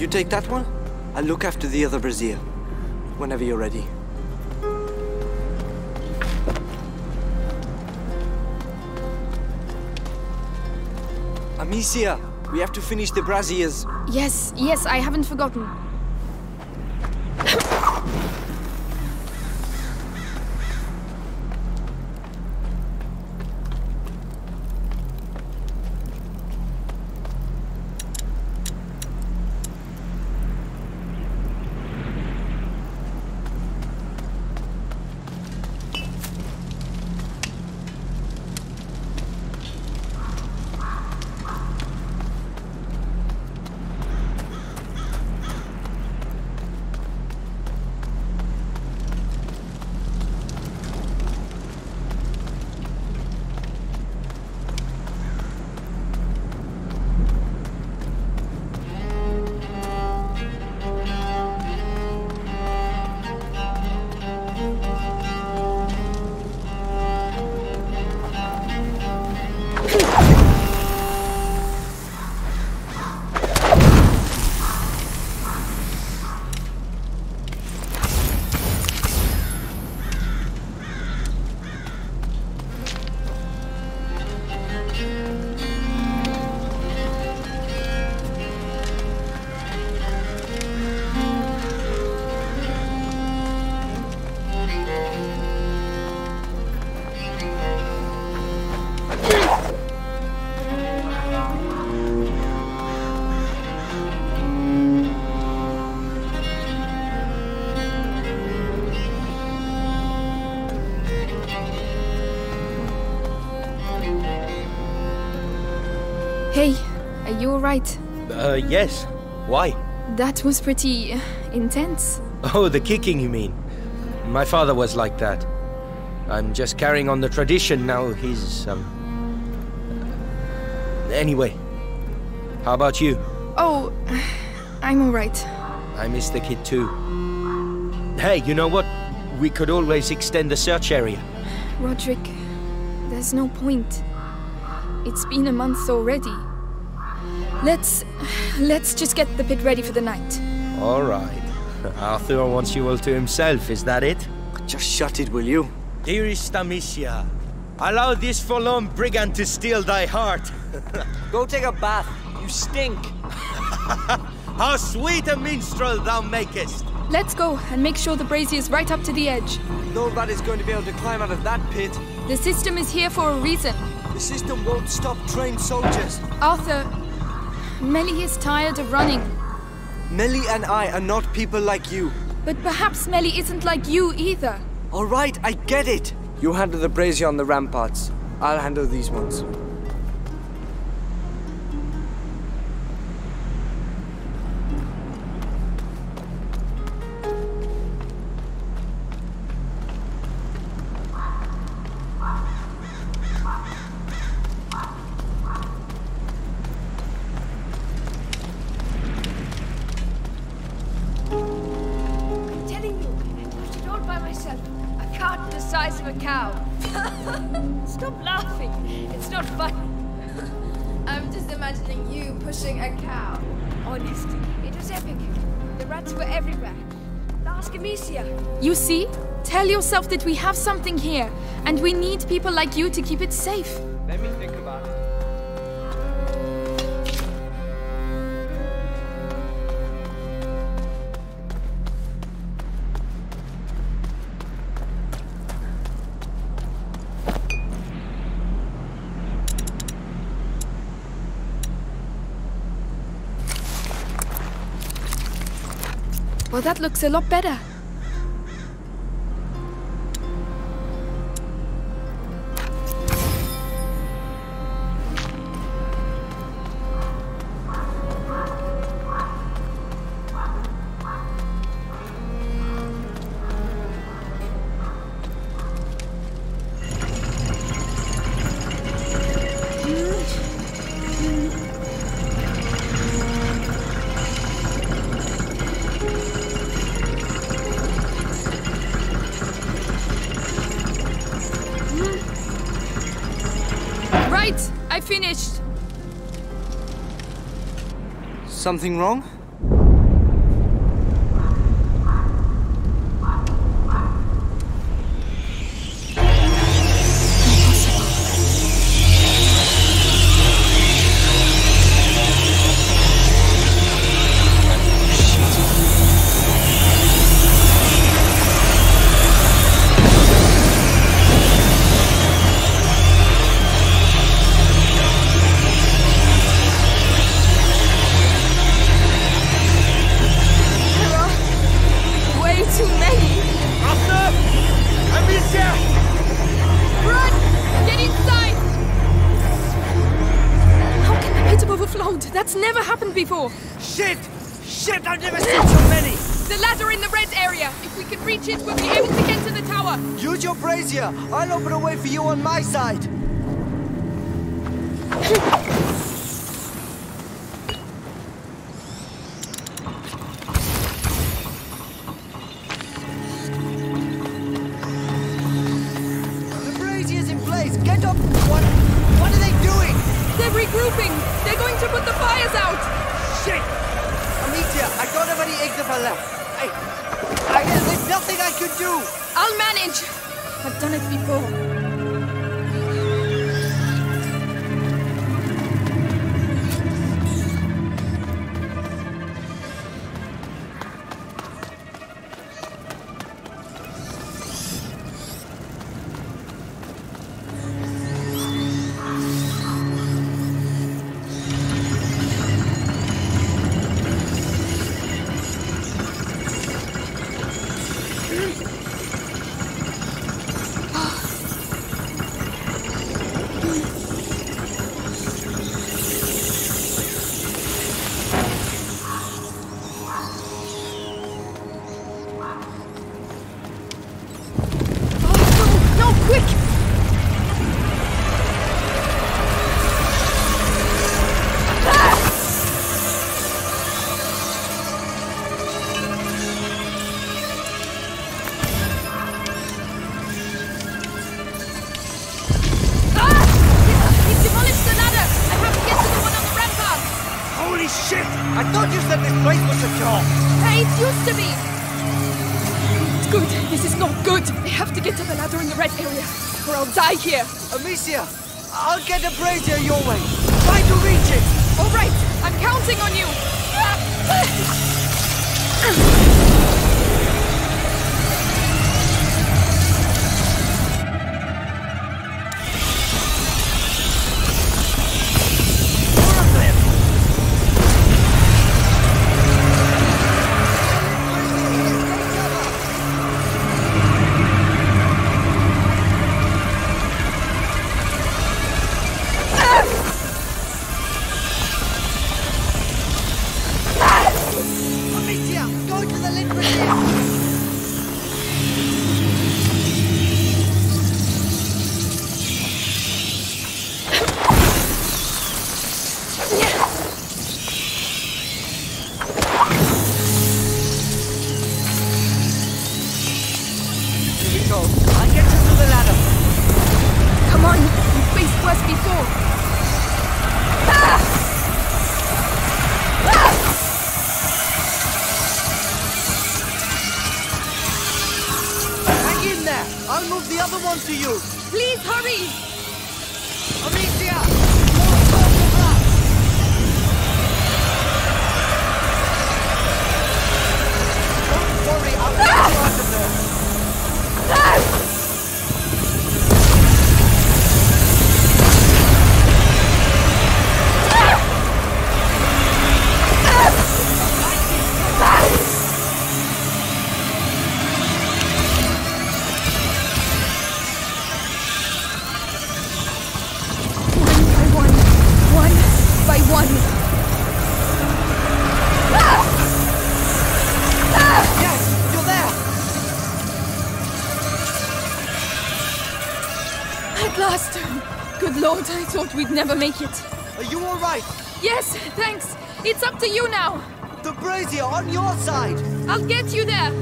You take that one. I'll look after the other brazier. Whenever you're ready. Amicia, we have to finish the braziers. Yes, yes, I haven't forgotten. Hey, are you alright? Uh, yes. Why? That was pretty uh, intense. Oh, the kicking, you mean? My father was like that. I'm just carrying on the tradition now. He's, um. Anyway, how about you? Oh, I'm alright. I miss the kid too. Hey, you know what? We could always extend the search area. Rodric, there's no point. It's been a month already. Let's. let's just get the pit ready for the night. All right. Arthur wants you all to himself, is that it? Just shut it, will you? Dearest Amicia, allow this forlorn brigand to steal thy heart. Go take a bath. You stink. How sweet a minstrel thou makest! Let's go and make sure the brazier's right up to the edge. No rat is going to be able to climb out of that pit. The system is here for a reason. The system won't stop trained soldiers. Arthur, Mélie is tired of running. Mélie and I are not people like you. But perhaps Mélie isn't like you either. All right, I get it. You handle the brazier on the ramparts. I'll handle these ones. It's not funny. I'm just imagining you pushing a cow. Honest, it was epic. The rats were everywhere. Ask Amicia. You see? Tell yourself that we have something here, and we need people like you to keep it safe. Well, that looks a lot better. Something wrong? Before. Shit! Shit, I've never seen so many! The ladder in the red area. If we can reach it, we'll be able to get to the tower. Use your brazier! I'll open a way for you on my side! I, I, there's nothing I can do! I'll manage. I've done it before. Place was secure! Hey, it used to be! It's good. This is not good. I have to get to the ladder in the red area, or I'll die here. Amicia, I'll get the brazier your way. Try to reach it. All right, I'm counting on you. Ah. the other one to you. Please hurry. Amicia! Lord, I thought we'd never make it. Are you all right? Yes, thanks. It's up to you now. The brazier on your side. I'll get you there.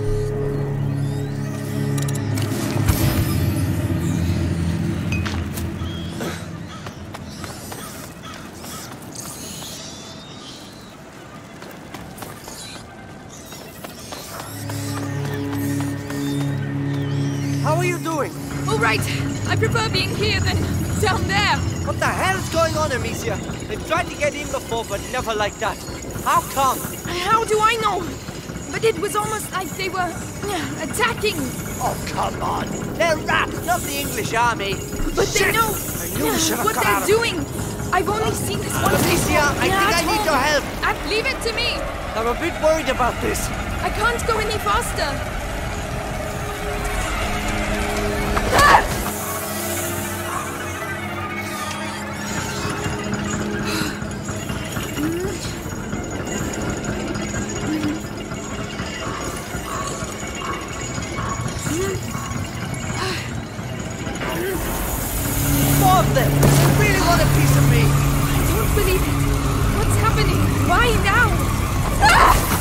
How are you doing? All right. I prefer being here than down there. What the hell is going on, Amicia? They've tried to get in before, but never like that. How come? How do I know? But it was almost like they were uh, attacking. Oh, come on. They're rats, not the English army. But they know I knew we should have what they're doing. I've only seen this once Amicia, before. I Yeah, think I need your help. Uh, leave it to me. I'm a bit worried about this. I can't go any faster. Happening? Why now? Ah!